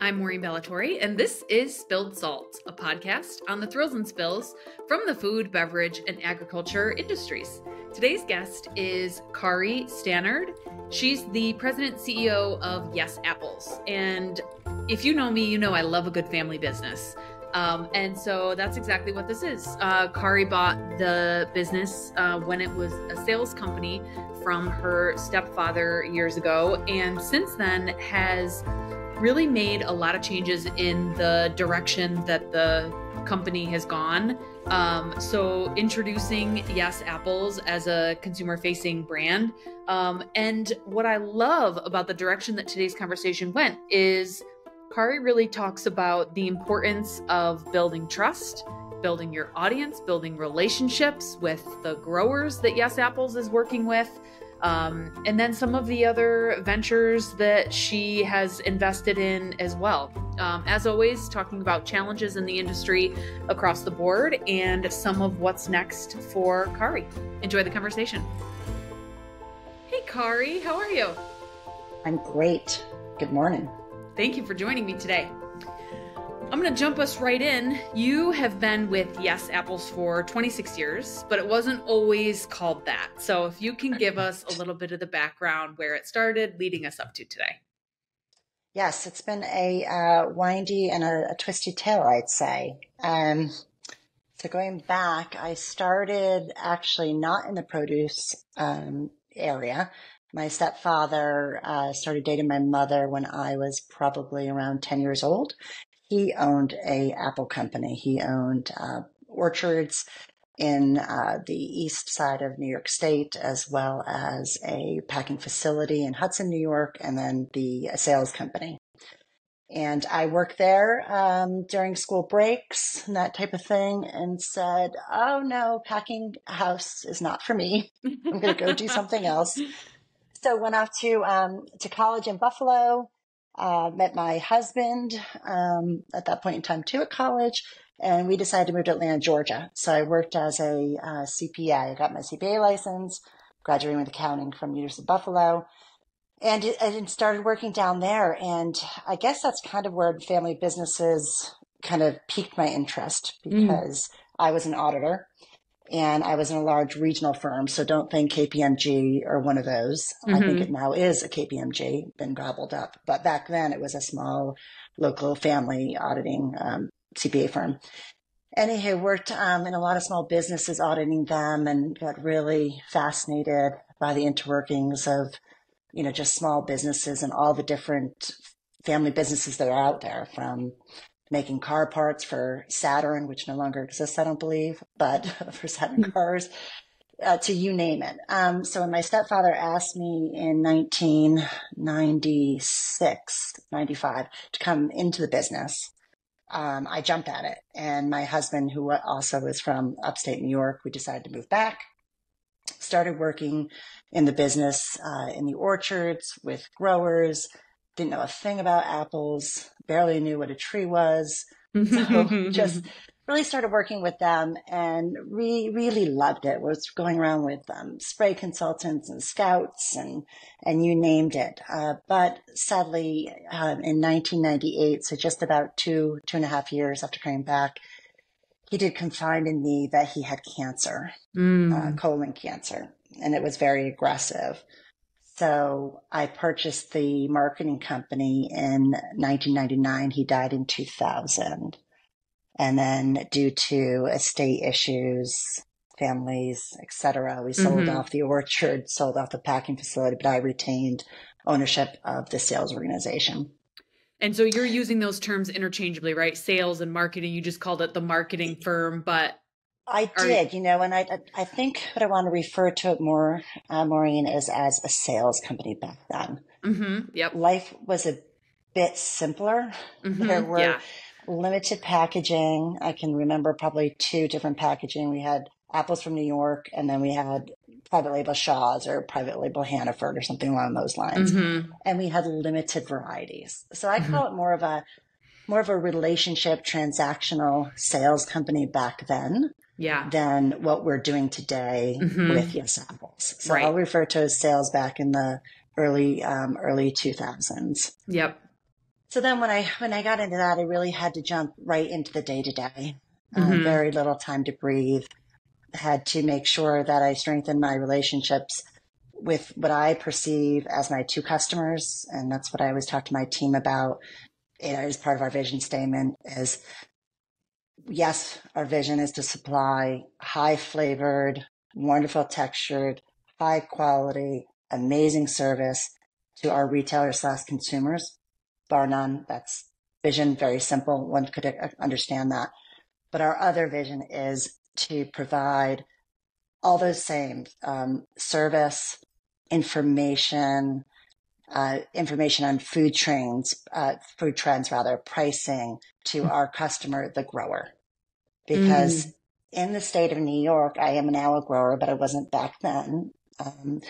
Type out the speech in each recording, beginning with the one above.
I'm Maureen Bellatori, and this is Spilled Salt, a podcast on the thrills and spills from the food, beverage, and agriculture industries. Today's guest is Kaari Stannard. She's the president CEO of Yes Apples. And if you know me, you know I love a good family business. Um, and so that's exactly what this is. Uh, Kaari bought the business uh, when it was a sales company from her stepfather years ago, and since then has really made a lot of changes in the direction that the company has gone. Um, so, introducing Yes Apples as a consumer facing brand. Um, and what I love about the direction that today's conversation went is Kaari really talks about the importance of building trust, building your audience, building relationships with the growers that Yes Apples is working with. Um, and then some of the other ventures that she has invested in as well. Um, as always, talking about challenges in the industry across the board and some of what's next for Kaari. Enjoy the conversation. Hey, Kaari, how are you? I'm great. Good morning. Thank you for joining me today. I'm going to jump us right in. You have been with Yes Apples for 26 years, but it wasn't always called that. So if you can give us a little bit of the background where it started, leading us up to today. Yes, it's been a uh, windy and a, a, twisty tale, I'd say. Um, so going back, I started actually not in the produce um, area. My stepfather uh, started dating my mother when I was probably around 10 years old he owned a apple company. He owned uh, orchards in uh, the east side of New York State, as well as a packing facility in Hudson, New York, and then the sales company. And I worked there um, during school breaks and that type of thing, and said, "Oh no, packing house is not for me. I'm going to go do something else." So went off to um, to college in Buffalo uh, met my husband um, at that point in time too at college, and we decided to move to Atlanta, Georgia. So I worked as a uh, CPA. I got my CPA license, graduating with accounting from University of Buffalo, and, and started working down there. And I guess that's kind of where family businesses kind of piqued my interest mm. because mm. I was an auditor and I was in a large regional firm. So don't think KPMG or one of those. Mm-hmm. I think mm-hmm. it now is a KPMG, been gobbled up. But back then it was a small local family auditing um, CPA firm. Anyhow, worked um, in a lot of small businesses auditing them and got really fascinated by the interworkings of, you know, just small businesses and all the different family businesses that are out there from making car parts for Saturn, which no longer exists, I don't believe, but for Saturn hmm. cars, uh, to you name it. Um, so when my stepfather asked me in 1996, 95 to come into the business, um, I jumped at it. And my husband, who also is from upstate New York, we decided to move back, started working in the business, uh, in the orchards with growers, didn't know a thing about apples, barely knew what a tree was. So just really started working with them and re- really loved it. Was going around with um, spray consultants and scouts and and you named it. Uh, but sadly, um, in 1998, so just about two two and a half years after coming back, he did confide in me that he had cancer, mm. uh, colon cancer, and it was very aggressive. So I purchased the marketing company in 1999. He died in 2000. And then due to estate issues, families, etc., we sold mm-hmm. off the orchard, sold off the packing facility, but I retained ownership of the sales organization. And so you're using those terms interchangeably, right? Sales and marketing. You just called it the marketing firm, but I did, you know, and I I think what I want to refer to it more, uh, Maureen, is as a sales company back then. Mm-hmm. Yep. Life was a bit simpler. Mm-hmm. There were yeah. limited packaging. I can remember probably two different packaging. We had apples from New York, and then we had private label Shaw's or private label Hannaford or something along those lines. Mm-hmm. And we had limited varieties. So I mm-hmm. call it more of a more of a relationship transactional sales company back then yeah. than what we're doing today mm-hmm. with Yes Apples. So right. I'll refer to sales back in the early um, early 2000s. Yep. So then when I when I got into that, I really had to jump right into the day to day. Very little time to breathe. Had to make sure that I strengthened my relationships with what I perceive as my two customers, and that's what I always talk to my team about. You know, as part of our vision statement is yes, our vision is to supply high flavored, wonderful textured, high quality, amazing service to our retailers slash consumers, bar none. That's vision, very simple. One could uh, understand that. But our other vision is to provide all those same um, service, information, uh, information on food trends, uh, food trends rather, pricing to our customer, the grower. Because in the state of New York, I am now a grower, but I wasn't back then. Um,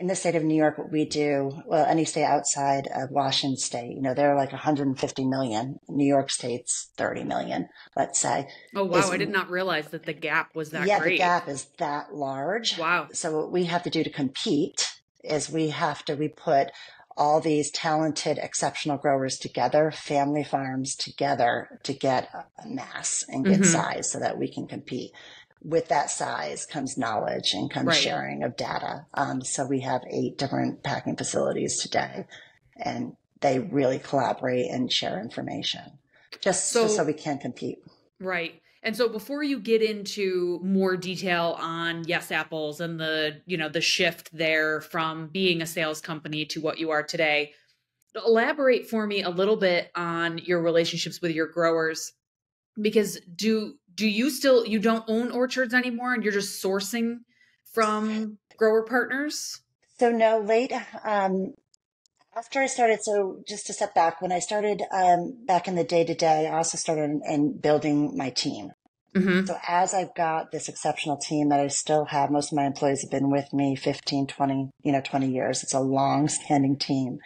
in the state of New York, what we do, well, any state outside of Washington state, you know, there are like 150 million. New York state's 30 million, let's say. Oh wow, Is- I did not realize that the gap was that yeah, great. the gap is that large. Wow. So what we have to do to compete is we have to, we put all these talented, exceptional growers together, family farms together to get a mass and get Mhm. size so that we can compete. With that size comes knowledge and comes Right. sharing of data. Um, so we have eight different packing facilities today and they really collaborate and share information just so, So- so we can compete. Right. And so before you get into more detail on Yes Apples and the, you know, the shift there from being a sales company to what you are today, elaborate for me a little bit on your relationships with your growers because do do you still you don't own orchards anymore and you're just sourcing from grower partners? So no, late um, after I started. So just to step back, when I started um, back in the day to day, I also started in, in building my team. Mhm. So as I've got this exceptional team that I still have, most of my employees have been with me 15, 20, you know, 20 years. It's a long standing team.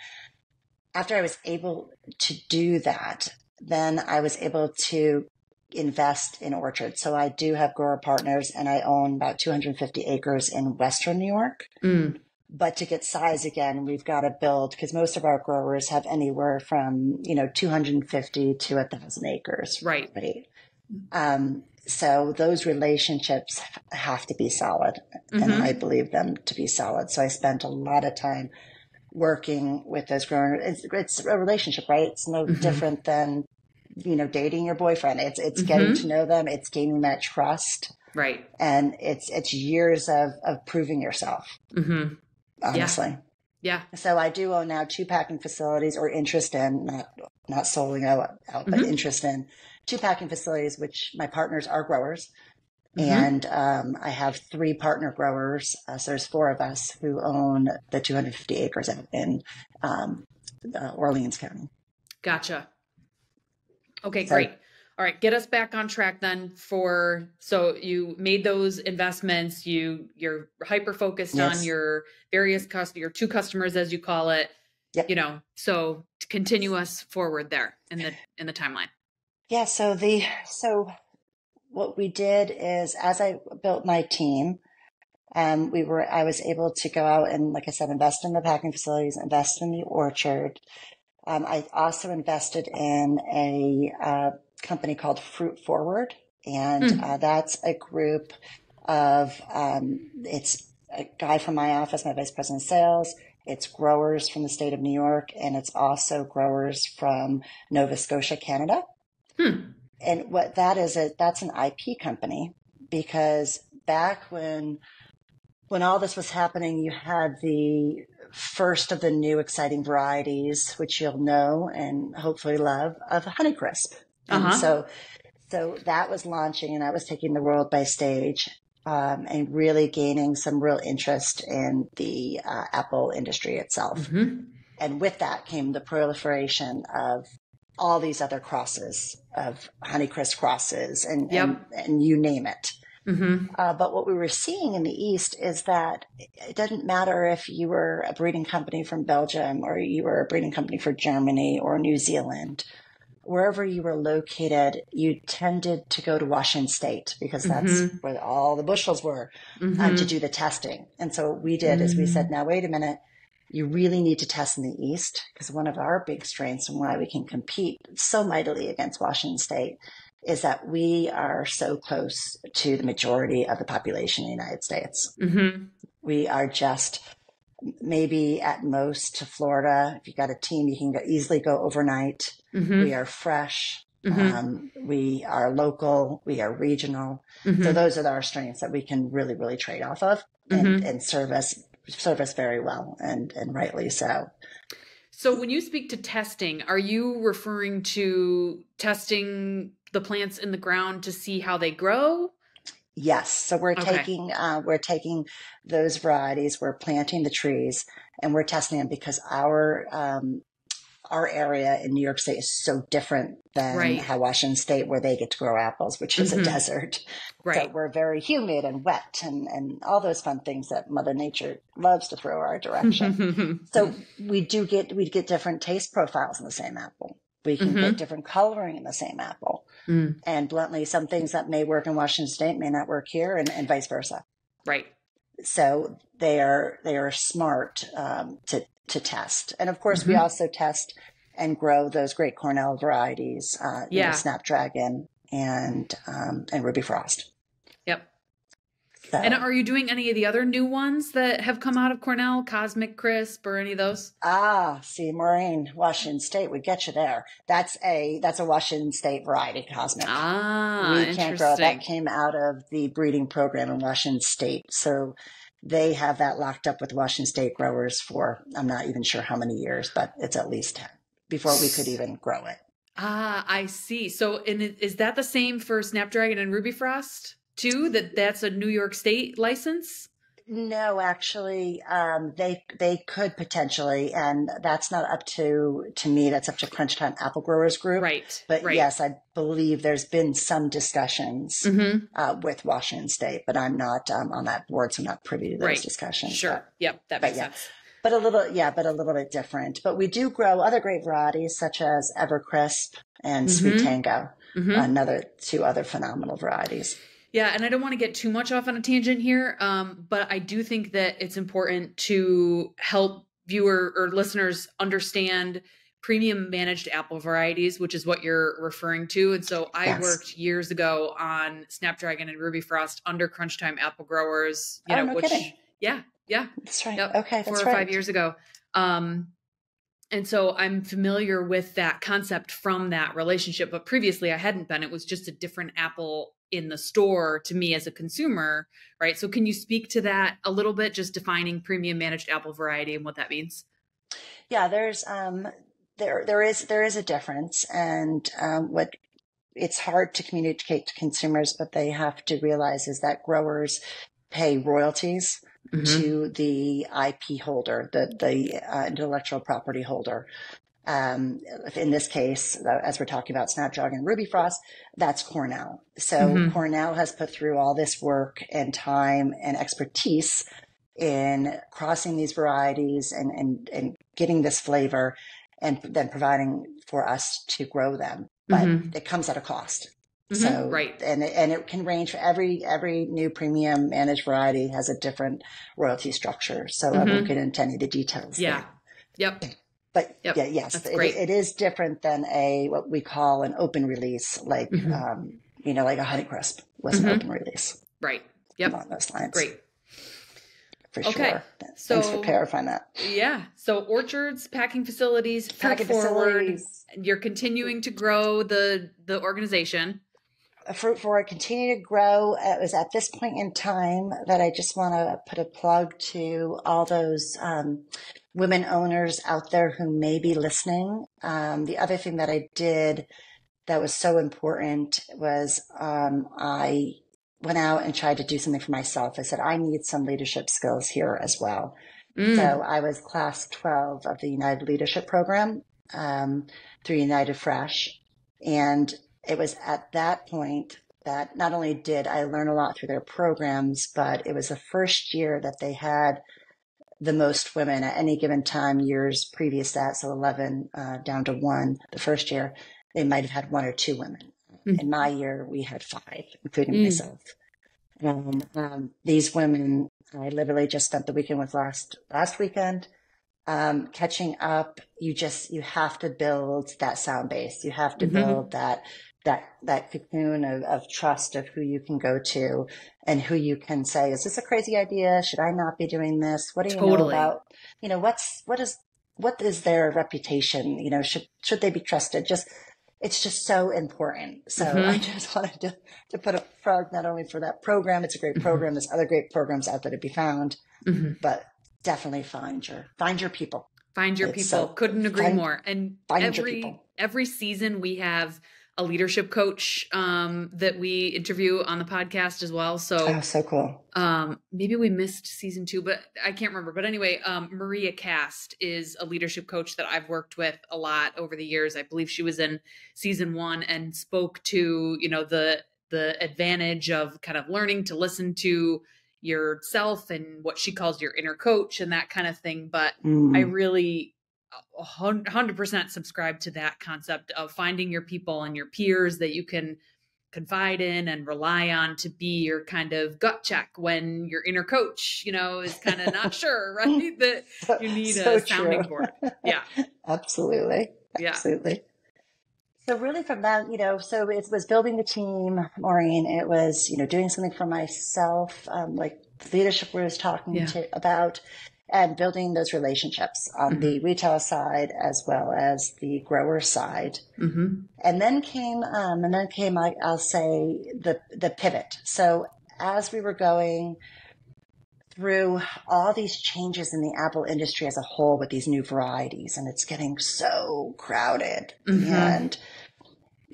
After I was able to do that, then I was able to invest in orchards. So I do have grower partners and I own about 250 acres in Western New York. Mm. But to get size again, we've got to build because most of our growers have anywhere from, you know, 250 to a thousand acres. Right. Um, so those relationships have to be solid and Mhm. I believe them to be solid. So I spent a lot of time working with those growers. It's, it's a relationship, right? It's no Mhm. different than, you know, dating your boyfriend. It's, it's getting Mhm. to know them. It's gaining that trust Right. and it's, it's years of, of proving yourself, Mhm. Honestly. Yeah. So I do own now two packing facilities or interest in, not, not solely out, out but Mhm. interest in two packing facilities, which my partners are growers. Mhm. And um, I have three partner growers. Uh, so there's four of us who own the 250 acres out in um, uh, Orleans County. Gotcha. Okay, So- great. All right, get us back on track then for so you made those investments, you you're hyper focused on your various cust your two customers as you call it. Yep. You know, so to continue us forward there in the in the timeline. Yeah. So the so what we did is as I built my team, um, we were I was able to go out and like I said, invest in the packing facilities, invest in the orchard. Um, I also invested in a uh, company called Fruit Forward, and Mm. uh, that's a group of um, it's a guy from my office, my vice president of sales. It's growers from the state of New York, and it's also growers from Nova Scotia, Canada. Hmm. And what that is, a, that's an IP company because back when when all this was happening, you had the first of the new exciting varieties, which you'll know and hopefully love, of Honeycrisp. And Uh-huh. so, so that was launching, and that was taking the world by stage. Um, and really gaining some real interest in the uh, apple industry itself. Mhm. And with that came the proliferation of all these other crosses of Honeycrisp crosses and, Yep. and, and you name it. Mhm. Uh, but what we were seeing in the East is that it didn't matter if you were a breeding company from Belgium or you were a breeding company for Germany or New Zealand. Wherever you were located, you tended to go to Washington State because that's Mhm. where all the bushels were uh, Mhm. to do the testing. And so what we did is we said, now wait a minute, you really need to test in the East because one of our big strengths and why we can compete so mightily against Washington State is that we are so close to the majority of the population in the United States. Mm-hmm. We are just maybe at most to Florida. If you got a team, you can go, easily go overnight. Mm-hmm. We are fresh. Mhm. Um, we are local. We are regional. So those are our strengths that we can really, really trade off of and, and serve us serve us very well and and rightly so. So when you speak to testing, are you referring to testing the plants in the ground to see how they grow? Yes. So we're Okay. taking uh, we're taking those varieties, we're planting the trees, and we're testing them because our um, our area in New York State is so different than Right. how Washington State, where they get to grow apples, which is Mhm. a desert. So Right. we're very humid and wet, and and all those fun things that Mother Nature loves to throw our direction. So we do get we get different taste profiles in the same apple. We can Mhm. get different coloring in the same apple. Mm, And bluntly, some things that may work in Washington State may not work here, and, and vice versa. right. So they are they are smart um, to to test. And of course, we Mhm. also test and grow those great Cornell varieties. Uh, you know, Yeah. Snapdragon and um, and Ruby Frost. So, And are you doing any of the other new ones that have come out of Cornell, Cosmic Crisp, or any of those? ah, see, Maureen, Washington State would get you there. That's a that's a Washington State variety cosmic. Ah, we can't grow. That came out of the breeding program in Washington State. So they have that locked up with Washington State growers for I'm not even sure how many years, but it's at least 10 before we could even grow it. Ah, I see. So, and is that the same for Snapdragon and Ruby Frost too? That that's a New York State license? No, actually, um, they they could potentially, and that's not up to to me. That's up to Crunch Time Apple Growers Group. Right. But right. yes, I believe there's been some discussions Mm-hmm. uh, with Washington State, but I'm not um, on that board, so I'm not privy to those Right. discussions. Sure. Yep. That but makes yeah. sense. but a little yeah but a little bit different but we do grow other great varieties such as evercrisp and sweet Mhm. tango hmm another two other phenomenal varieties Yeah, and I don't want to get too much off on a tangent here, um, but I do think that it's important to help viewer or listeners understand premium managed apple varieties, which is what you're referring to. And so I Yes. worked years ago on Snapdragon and Ruby Frost under Crunch Time Apple Growers. You Oh, know, no which kidding. yeah, yeah, that's right Yep, okay four or right five years ago. Um, and so I'm familiar with that concept from that relationship, but previously I hadn't been. It was just a different apple in the store to me as a consumer, right? So can you speak to that a little bit, just defining premium managed apple variety and what that means? yeah there's um there there is there is a difference and um what it's hard to communicate to consumers but they have to realize is that growers pay royalties to the IP holder, the the uh, intellectual property holder. Um, in this case, uh, as we're talking about Snapdragon Ruby Frost, that's Cornell. So Mhm. Cornell has put through all this work and time and expertise in crossing these varieties and and and getting this flavor, and then providing for us to grow them. But Mhm. it comes at a cost. Mhm. So right. and it, and it can range for every every new premium managed variety has a different royalty structure. So I Mhm. won't get into any of the details. Yeah. there. Yep. But Yep, yeah, yes, it, it is different than a what we call an open release, like Mhm. um, you know, like a Honeycrisp was Mhm. an open release. Right. Yep. along those lines. Great. for Okay, sure. Thanks so- for clarifying that. Yeah. So orchards, packing facilities, Packing forward. facilities. You're continuing to grow the the organization. a fruit forward continue to grow. It was at this point in time that I just want to put a plug to all those um, women owners out there who may be listening. Um, the other thing that I did that was so important was um, I went out and tried to do something for myself. I said, I need some leadership skills here as well. Mm. So I was class 12 of the United Leadership Program um, through United Fresh. And it was at that point that not only did I learn a lot through their programs, but it was the first year that they had the most women at any given time, years previous that, so 11 uh, down to one the first year, they might have had one or two women. Mhm. In my year, we had five, including Mm. myself. And um, these women, I literally just spent the weekend with last last weekend. um, catching up, you just, you have to build that sound base. You have to Mhm. build that, that, that cocoon of, of trust of who you can go to and who you can say, is this a crazy idea? Should I not be doing this? What do you know about, you know, what's, what is, what is their reputation? You know, should, should they be trusted? Just, it's just so important. So Mhm. I just wanted to, to put a plug not only for that program. It's a great Mhm. program. There's other great programs out there to be found, Mhm. but definitely find your, find your people. Find your It's people. so- Couldn't agree find- more. And every every season we have a leadership coach um, that we interview on the podcast as well. So Oh, so cool. um, maybe we missed season two, but I can't remember. But anyway, um, Maria Cast is a leadership coach that I've worked with a lot over the years. I believe she was in season one and spoke to you know the the advantage of kind of learning to listen to yourself and what she calls your inner coach and that kind of thing. But Mm. I really 100% subscribe to that concept of finding your people and your peers that you can confide in and rely on to be your kind of gut check when your inner coach, you know, is kind of not sure, right? That So- you need so a sounding true. board. Yeah. Absolutely. Yeah. Absolutely. So really from that, you know, so it was building the team, Maureen. It was, you know, doing something for myself, um, like leadership we was talking Yeah. to about and building those relationships on the retail side as well as the grower side. hmm And then came, um, and then came, I, I'll say the, the pivot. So as we were going through all these changes in the apple industry as a whole with these new varieties, and it's getting so crowded Mhm. and,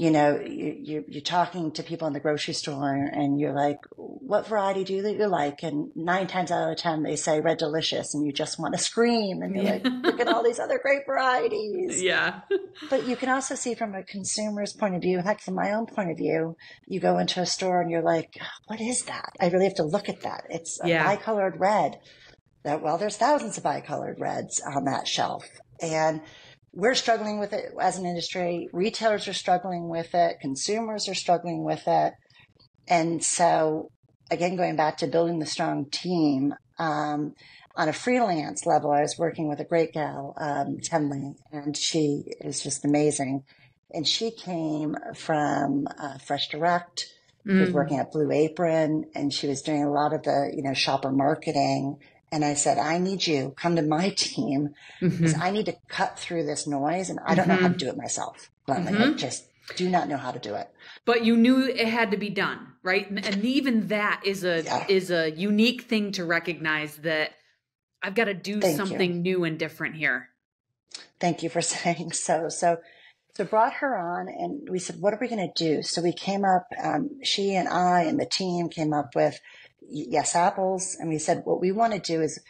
you know, you, you, you're talking to people in the grocery store and you're like, what variety do you like? And nine times out of 10, they say red delicious and you just want to scream and you're Yeah. like, look at all these other great varieties. Yeah. But you can also see from a consumer's point of view, heck, from my own point of view, you go into a store and you're like, what is that? I really have to look at that. It's a Yeah. bicolored red. That well, there's thousands of bicolored reds on that shelf. And we're struggling with it as an industry. Retailers are struggling with it. Consumers are struggling with it. And so again, going back to building the strong team, um, on a freelance level, I was working with a great gal, um, Tenley, and she is just amazing. And she came from uh, Fresh Direct. She was Mm. working at Blue Apron, and she was doing a lot of the, you know, shopper marketing. And I said, I need you come to my team because I need to cut through this noise, and I don't know how to do it myself. But I Mhm. just do not know how to do it. But you knew it had to be done, right? And, even that is a Yeah. is a unique thing to recognize that I've got to do Thank you. something new and different here. Thank you for saying so. So, so brought her on and we said, what are we going to do? So we came up, um, she and I and the team came up with Yes Apples. And we said, what we want to do is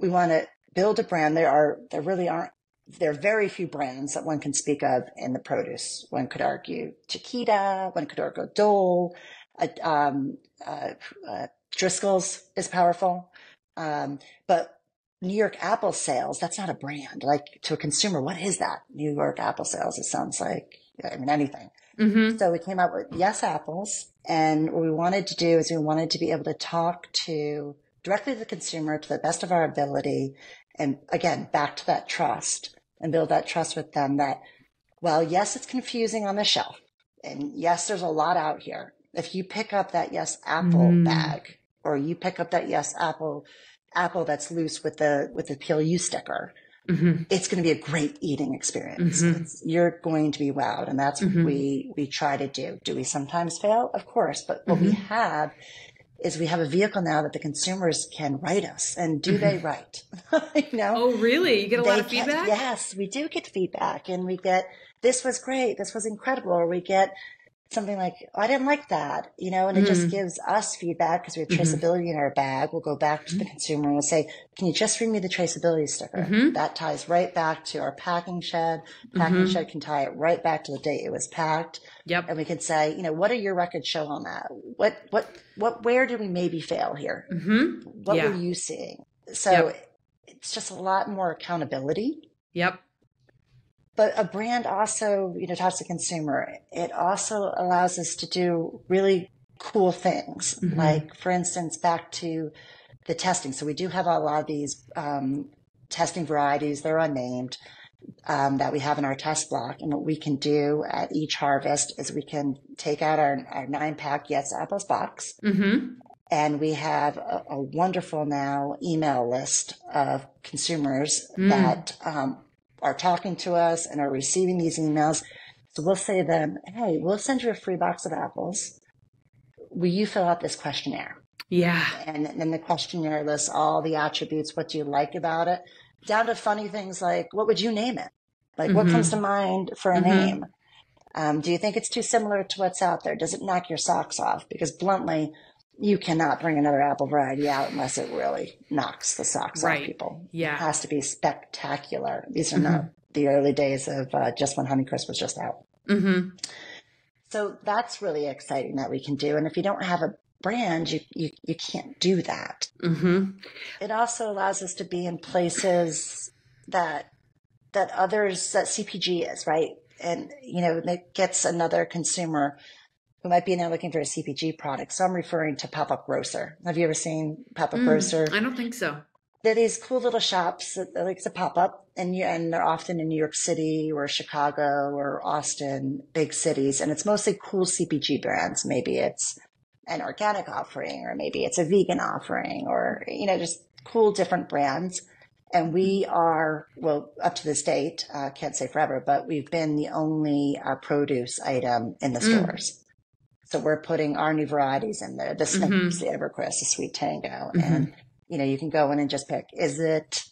we want to build a brand. There are, there really aren't, there are very few brands that one can speak of in the produce. One could argue Chiquita, one could argue Dole, uh, um, uh, uh, Driscoll's is powerful. Um, but New York apple sales, that's not a brand. Like to a consumer, what is that? New York apple sales. It sounds like, I mean, anything. Mm-hmm. So we came up with Yes Apples. And what we wanted to do is we wanted to be able to talk to directly to the consumer to the best of our ability. And again, back to that trust and build that trust with them that, well, yes, it's confusing on the shelf. And yes, there's a lot out here. If you pick up that Yes Apple Mm. bag or you pick up that Yes Apple apple that's loose with the, with the PLU sticker, Mm-hmm. it's going to be a great eating experience. Mhm. You're going to be wowed. And that's Mhm. what we, we try to do. Do we sometimes fail? Of course. But what we Mhm. have is we have a vehicle now that the consumers can write us. And do they write? you know? Oh, really? You get a lot of feedback? yes, we do get feedback and we get, this was great. This was incredible. Or we get something like, oh, I didn't like that, you know, and it Mhm. just gives us feedback because we have Mhm. traceability in our bag. We'll go back to the consumer and we'll say, can you just bring me the traceability sticker? Mhm. That ties right back to our packing shed. Packing Mhm. shed can tie it right back to the date it was packed. Yep. And we could say, you know, what do your records show on that? What, what, what, where do we maybe fail here? Mm-hmm. What Yeah. were you seeing? So Yep. it's just a lot more accountability. Yep. But a brand also, you know, talks to consumer. It also allows us to do really cool things. Mhm. Like, for instance, back to the testing. So we do have a lot of these um, testing varieties. They're unnamed um, that we have in our test block. And what we can do at each harvest is we can take out our, our nine pack Yes Apples box. Mm-hmm. And we have a, a, wonderful now email list of consumers Mm. that um, are talking to us and are receiving these emails. So we'll say to them, hey, we'll send you a free box of apples. Will you fill out this questionnaire? Yeah. And then the questionnaire lists all the attributes. What do you like about it? Down to funny things like, what would you name it? Like, what Mhm. comes to mind for a Mhm. name? Um, do you think it's too similar to what's out there? Does it knock your socks off? Because bluntly, you cannot bring another apple variety out unless it really knocks the socks Right. off people. Yeah. It has to be spectacular. These are Mhm. not the early days of uh, just when Honeycrisp was just out. Mm-hmm. So that's really exciting that we can do. And if you don't have a brand, you, you, you can't do that. Mm-hmm. It also allows us to be in places that that others that CPG is right, and you know it gets another consumer who might be now looking for a CPG product. So I'm referring to pop up grocer. Have you ever seen pop up grocer? Mm, I don't think so. They're these cool little shops that that like to pop up, and you and they're often in New York City or Chicago or Austin, big cities, and it's mostly cool CPG brands. Maybe it's an organic offering, or maybe it's a vegan offering, or you know, just cool different brands. And we are well up to this date. Uh, can't say forever, but we've been the only uh, produce item in the Mm. stores. So we're putting our new varieties in there: the Snickers, the Evercrisp, the Sweet Tango, Mhm. and you know you can go in and just pick. Is it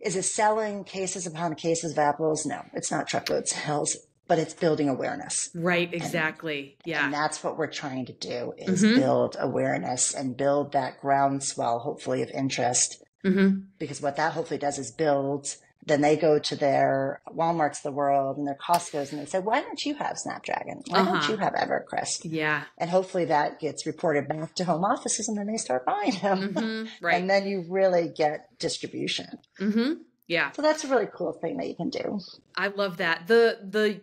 is it selling cases upon cases of apples? No, it's not truckload sales, but it's building awareness. Right. Exactly. And Yeah. And that's what we're trying to do is Mhm. build awareness and build that groundswell, hopefully, of interest. Mm-hmm. Because what that hopefully does is build. Then they go to their Walmarts of the world and their Costco's and they say, why don't you have Snapdragon? Why don't Uh-huh. you have Evercrisp? Yeah. And hopefully that gets reported back to home offices and then they start buying them. Mm-hmm. Right. And then you really get distribution. mm-hmm. Yeah. So that's a really cool thing that you can do. I love that. The the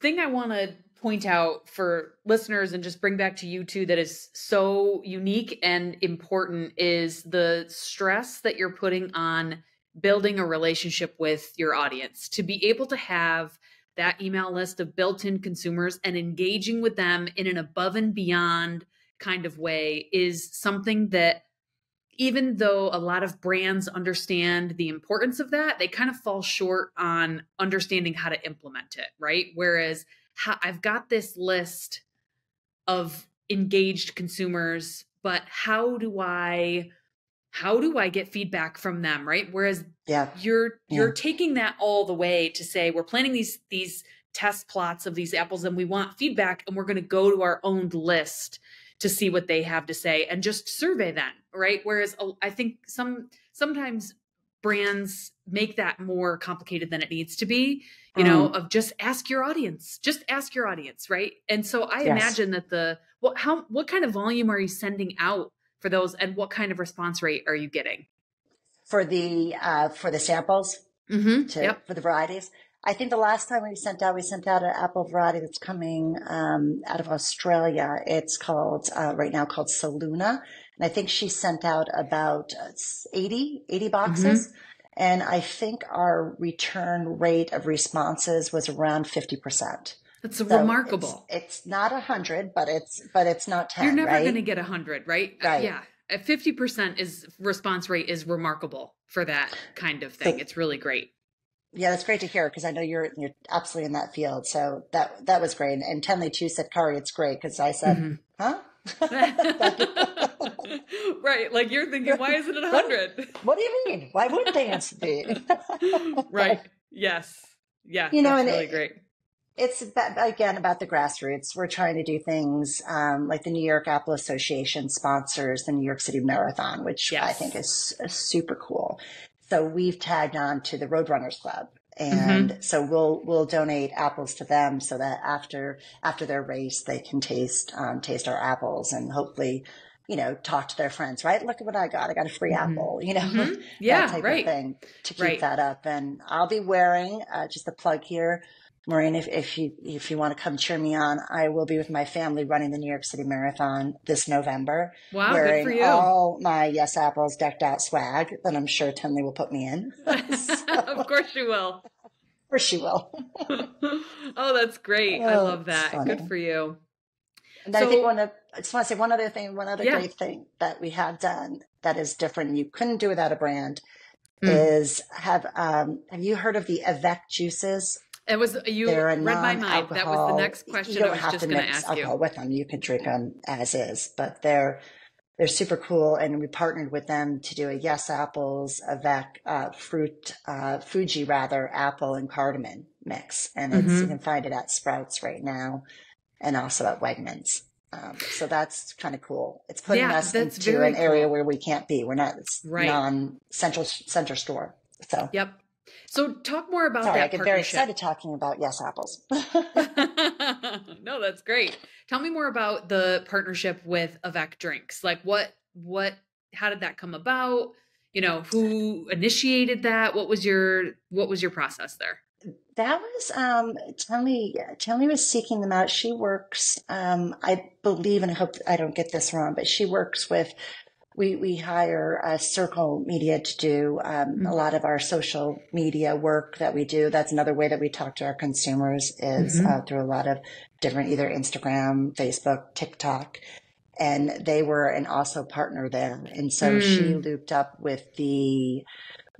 thing I want to point out for listeners and just bring back to you too that is so unique and important is the stress that you're putting on building a relationship with your audience to be able to have that email list of built-in consumers and engaging with them in an above and beyond kind of way is something that even though a lot of brands understand the importance of that, they kind of fall short on understanding how to implement it, right? Whereas how, I've got this list of engaged consumers, but how do I how do I get feedback from them, right? Whereas Yeah. you're Yeah. you're taking that all the way to say we're planning these these test plots of these apples and we want feedback and we're going to go to our own list to see what they have to say and just survey them right whereas i think some sometimes brands make that more complicated than it needs to be you know mm. of just ask your audience just ask your audience right and so i Yes. imagine that the what how what kind of volume are you sending out for those and what kind of response rate are you getting? For the uh, for the samples mm-hmm. to, yep. for the varieties. I think the last time we sent out, we sent out an apple variety that's coming um, out of Australia. It's called uh, right now called Saluna, and I think she sent out about uh, 80, 80 boxes. Mm-hmm. And I think our return rate of responses was around 50%. That's so remarkable. It's, it's not a hundred, but it's but it's not ten. You're never right? going to get a hundred, right? Uh, right. Yeah, a fifty percent is response rate is remarkable for that kind of thing. So, it's really great. Yeah, that's great to hear because I know you're you're absolutely in that field. So that that was great. And Tenley too said, "Kaari, it's great," because I said, mm-hmm. "Huh." right. Like you're thinking, why isn't it 100? What, what, do you mean? Why wouldn't they answer me? right. Yes. Yeah. You know, and really it, great. It's again about the grassroots. We're trying to do things um, like the New York Apple Association sponsors the New York City Marathon, which I think is, is super cool. So we've tagged on to the Roadrunners Club, and so we'll we'll donate apples to them so that after after their race they can taste um, taste our apples and hopefully. You know, talk to their friends, right? Look at what I got. I got a free Mhm. apple, you know, Mhm. that Yeah. type Right. of thing to keep Right. that up. And I'll be wearing, uh, just a plug here, Maureen, if, if you if you want to come cheer me on, I will be with my family running the New York City Marathon this November. Wow, wearing good for you! All my Yes Apples decked out swag that I'm sure Tenley will put me in. so, of course she will. Of course she will. oh, that's great! Oh, I love that. Good for you. And so, I think one of I just want to say one other thing, one other yeah. great thing that we have done that is different. You couldn't do without a brand. Mm. Is have um have you heard of the Avec juices? It was you read my mind. That was the next question you don't I was have just going to ask alcohol you. With them, you can drink them as is, but they're they're super cool, and we partnered with them to do a Yes Apples, Avec uh, fruit, uh, Fuji rather, apple and cardamom mix, and mm-hmm. you can find it at Sprouts right now, and also at Wegmans. Um, so that's kind of cool. It's putting yeah, us into an area where we can't be. We're not right. non central center store. So yep, so talk more about Sorry, that. I get very excited talking about Yes Apples. no, that's great. Tell me more about the partnership with Avec Drinks. Like what what how did that come about? You know, who initiated that? What was your what was your process there? That was um Tony Tony was seeking them out. She works um I believe and I hope I don't get this wrong, but she works with we, we hire uh, Circle Media to do um, mm-hmm. a lot of our social media work that we do. That's another way that we talk to our consumers is mm-hmm. uh, through a lot of different either Instagram, Facebook, TikTok. And they were an also partner there. And so mm. she looped up with the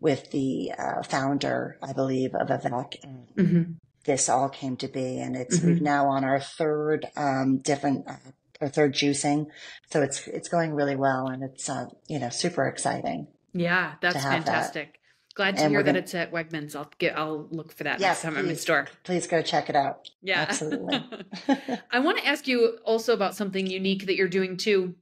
with the uh, founder, I believe, of Avec. Mm-hmm. This all came to be, and it's we've mm-hmm. now on our third um, different uh, or third juicing. So it's it's going really well, and it's uh, you know super exciting. Yeah, that's fantastic. That. Glad to and hear that gonna, it's at Wegmans. I'll get I'll look for that yes, next time please, I'm in store. Please go check it out. Yeah, absolutely. I want to ask you also about something unique that you're doing too.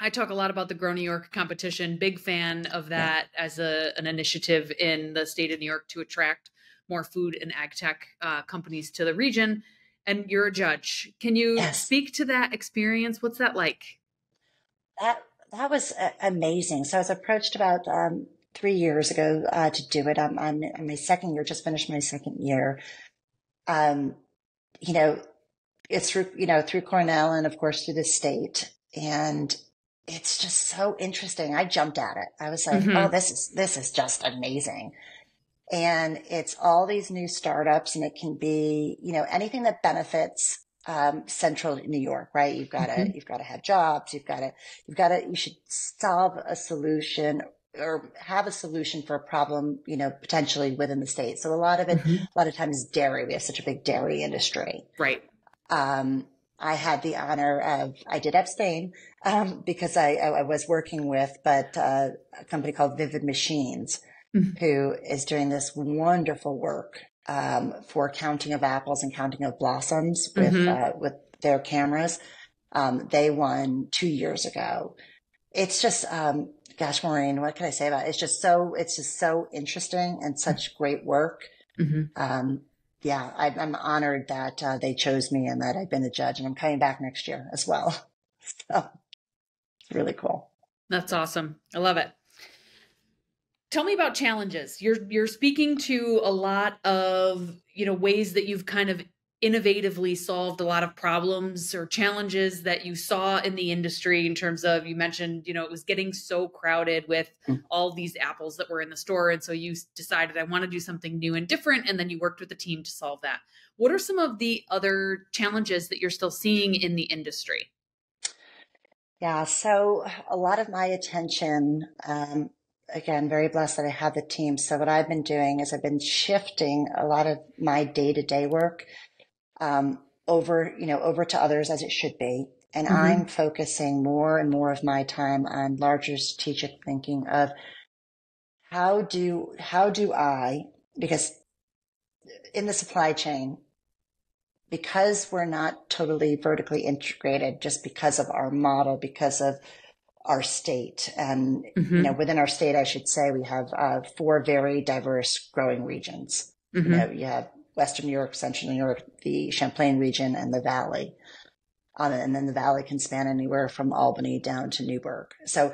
I talk a lot about the Grow New York competition. Big fan of that yeah. as a an initiative in the state of New York to attract more food and ag tech uh, companies to the region and you're a judge. Can you yes. speak to that experience? What's that like? That that was uh, amazing. So I was approached about um, three years ago uh, to do it. I'm, I'm in my second year, just finished my second year. Um, you know, it's through you know through Cornell and of course through the state, and it's just so interesting. I jumped at it. I was like, mm-hmm. oh, this is this is just amazing and it's all these new startups and it can be you know anything that benefits um, central New York, right? You've got to mm-hmm. you've got to have jobs. You've got to you've got to you should solve a solution or have a solution for a problem, you know, potentially within the state. So a lot of it, mm-hmm. a lot of times dairy. We have such a big dairy industry, right? Um, I had the honor of I did abstain um, because I, I was working with, but uh, a company called Vivid Machines mm-hmm. who is doing this wonderful work um, for counting of apples and counting of blossoms with mm-hmm. uh, with their cameras. Um, they won two years ago. It's just, um, gosh, Maureen, what can I say about it? It's just so, it's just so interesting and such great work. Mm-hmm. Um, yeah, I, am honored that uh, they chose me and that I've been the judge, and I'm coming back next year as well. So it's really cool. That's awesome. I love it tell me about challenges. You're you're speaking to a lot of you know ways that you've kind of innovatively solved a lot of problems or challenges that you saw in the industry in terms of you mentioned you know it was getting so crowded with mm. all these apples that were in the store and so you decided i want to do something new and different and then you worked with the team to solve that. What are some of the other challenges that you're still seeing in the industry? Yeah so a lot of my attention um, again, very blessed that I have the team. So what I've been doing is I've been shifting a lot of my day to day work, um, over, you know, over to others as it should be. And mm-hmm. I'm focusing more and more of my time on larger strategic thinking of how do, how do I, because in the supply chain, because we're not totally vertically integrated, just because of our model, because of our state. And, mm-hmm. you know, within our state, I should say we have uh, four very diverse growing regions. Mm-hmm. You know, you have Western New York, Central New York, the Champlain region, and the Valley. Um, and then the Valley can span anywhere from Albany down to Newburgh. So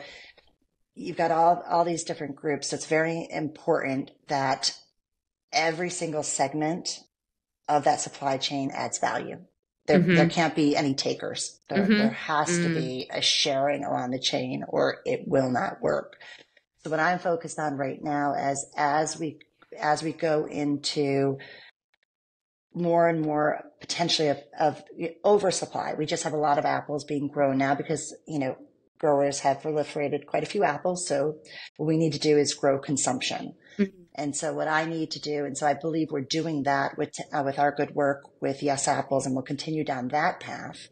you've got all, all these different groups. So it's very important that every single segment of that supply chain adds value. There, mm-hmm. there can't be any takers. There, mm-hmm. there has mm-hmm. to be a sharing around the chain or it will not work. So what I'm focused on right now as, as we, as we go into more and more potentially of, of oversupply. We just have a lot of apples being grown now because, you know, growers have proliferated quite a few apples. So what we need to do is grow consumption. Mm-hmm. And so what I need to do, and so I believe we're doing that with, uh, with our good work with Yes Apples and we'll continue down that path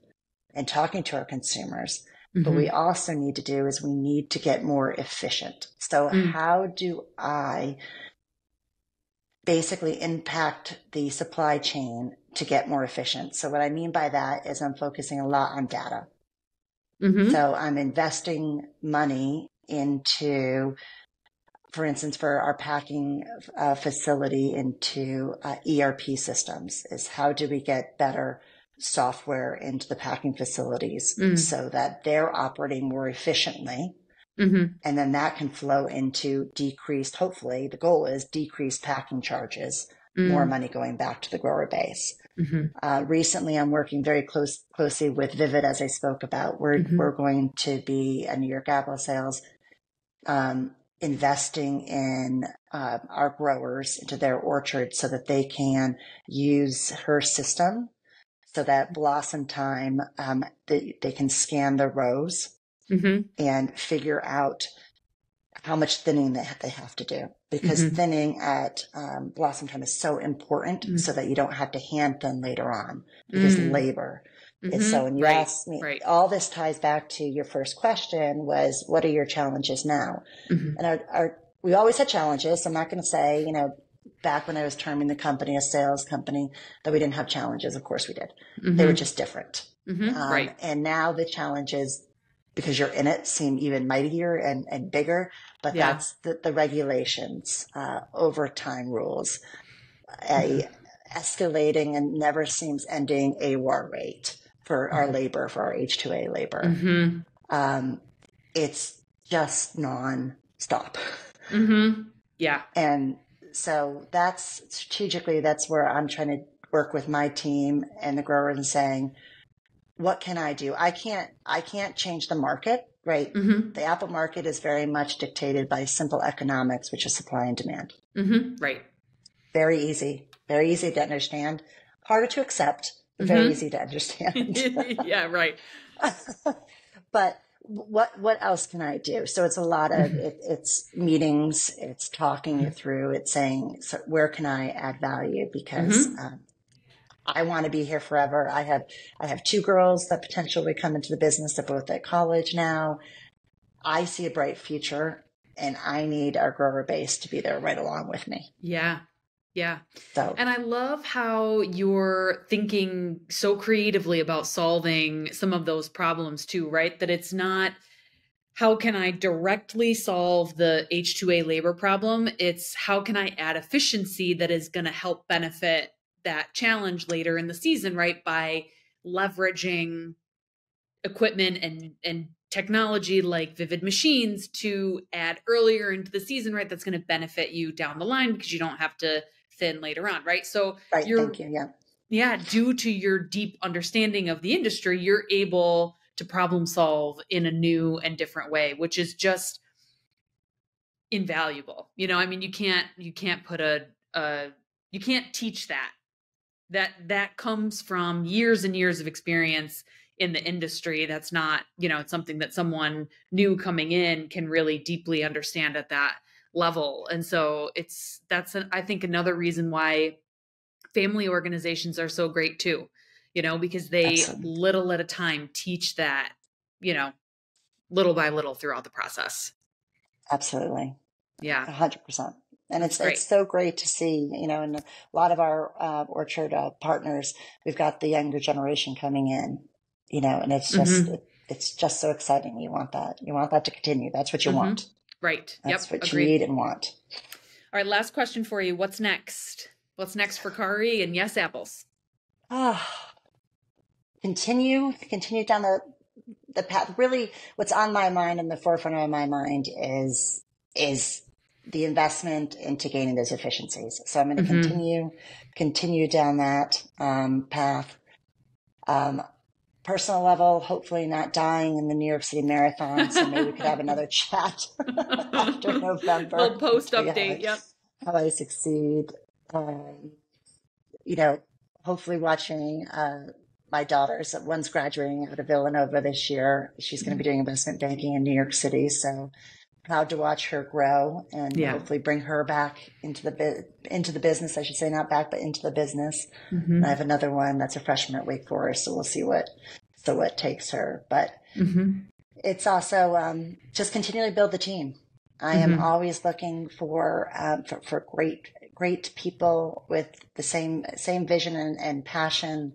and talking to our consumers. Mm-hmm. But we also need to do is we need to get more efficient. So mm-hmm. how do I basically impact the supply chain to get more efficient? So what I mean by that is I'm focusing a lot on data. Mm-hmm. So I'm investing money into for instance, for our packing uh, facility into uh, ERP systems is how do we get better software into the packing facilities mm. so that they're operating more efficiently. Mm-hmm. And then that can flow into decreased, hopefully the goal is decreased packing charges, mm. more money going back to the grower base. Mm-hmm. Uh, recently, I'm working very close, closely with Vivid, as I spoke about. We're, mm-hmm. we're going to be a New York Apple Sales um, investing in uh, our growers into their orchards so that they can use her system so that blossom time um, they, they can scan the rows mm-hmm. and figure out how much thinning they, they have to do because mm-hmm. thinning at um, blossom time is so important mm-hmm. so that you don't have to hand thin later on because mm. labor Mm-hmm. so when you right. ask me, right. all this ties back to your first question was, what are your challenges now? Mm-hmm. And our, our, we always had challenges. I'm not going to say, you know, back when I was terming the company a sales company that we didn't have challenges. Of course we did. Mm-hmm. They were just different. Mm-hmm. Um, right. And now the challenges, because you're in it, seem even mightier and, and bigger. But yeah. that's the, the regulations, uh, overtime rules, a mm-hmm. escalating and never seems ending a war rate for our mm-hmm. labor, for our H2A labor. Mm-hmm. Um, it's just non-stop. Mm-hmm. Yeah. And so that's strategically, that's where I'm trying to work with my team and the growers and saying, what can I do? I can't, I can't change the market, right? Mm-hmm. The apple market is very much dictated by simple economics, which is supply and demand. Mm-hmm. Right. Very easy, very easy to understand, harder to accept, very mm-hmm. easy to understand. yeah, right. but what what else can I do? So it's a lot of mm-hmm. it, it's meetings, it's talking it through, it's saying so where can I add value because mm-hmm. um, I want to be here forever. I have I have two girls that potentially come into the business. They're both at college now. I see a bright future, and I need our grower base to be there right along with me. Yeah, yeah. So. And I love how you're thinking so creatively about solving some of those problems too, right? That it's not how can I directly solve the H2A labor problem? It's how can I add efficiency that is going to help benefit that challenge later in the season, right? By leveraging equipment and and technology like Vivid Machines to add earlier into the season, right? That's going to benefit you down the line because you don't have to thin later on, right? So right, you're, thank you. Yeah. Yeah. Due to your deep understanding of the industry, you're able to problem solve in a new and different way, which is just invaluable. You know, I mean, you can't, you can't put a, a you can't teach that. That, that comes from years and years of experience in the industry that's not you know it's something that someone new coming in can really deeply understand at that level. And so it's that's an, I think another reason why family organizations are so great too. You know, because they little at a time teach that, you know, little by little throughout the process. Absolutely. Yeah. A hundred percent. And it's, it's so great to see, you know, in a lot of our uh, orchard uh, partners, we've got the younger generation coming in, you know, and it's just, mm-hmm. it, it's just so exciting. You want that. You want that to continue. That's what you mm-hmm. want. Right. That's yep. what Agreed. you need and want. All right. Last question for you. What's next? What's next for Kaari and Yes Apples? Ah, continue, continue down the the path. Really, what's on my mind and the forefront of my mind is is the investment into gaining those efficiencies. So I'm going to mm-hmm. continue continue down that um, path. Um, personal level, hopefully not dying in the New York City Marathon. So maybe we could have another chat after November. Little post update. Yep. How I succeed. Um, you know, hopefully watching uh, my daughters. One's graduating out of Villanova this year. She's going to be doing investment banking in New York City. So proud to watch her grow and yeah. hopefully bring her back into the into the business. I should say not back, but into the business. Mm-hmm. I have another one that's a freshman at Wake Forest, so we'll see what so what takes her. But mm-hmm. it's also um, just continually build the team. I am mm-hmm. always looking for, um, for, for great great people with the same same vision and, and passion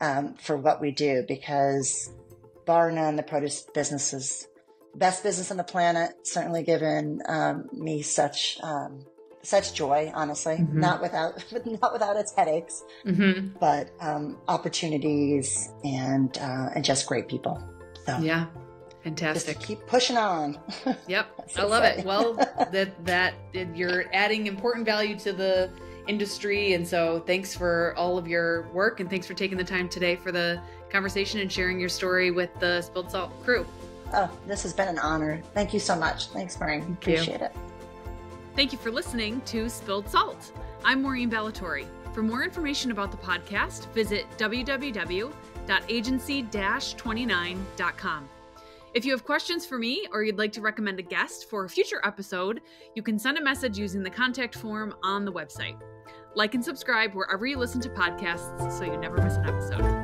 um, for what we do because bar none the produce business is best business on the planet certainly given um, me such um, such joy honestly mm-hmm. not without not without its headaches mm-hmm. but um, opportunities and uh, and just great people so yeah Fantastic. Just keep pushing on. Yep. I love it. Well, that that you're adding important value to the industry and so thanks for all of your work and thanks for taking the time today for the conversation and sharing your story with the Spilled Salt crew. Oh, this has been an honor. Thank you so much. Thanks, Maureen. Thank Appreciate you. it. Thank you for listening to Spilled Salt. I'm Maureen Balatori. For more information about the podcast, visit www.agency-29.com. If you have questions for me or you'd like to recommend a guest for a future episode, you can send a message using the contact form on the website. Like and subscribe wherever you listen to podcasts so you never miss an episode.